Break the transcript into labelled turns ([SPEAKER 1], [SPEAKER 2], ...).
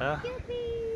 [SPEAKER 1] Aha.
[SPEAKER 2] Yippee!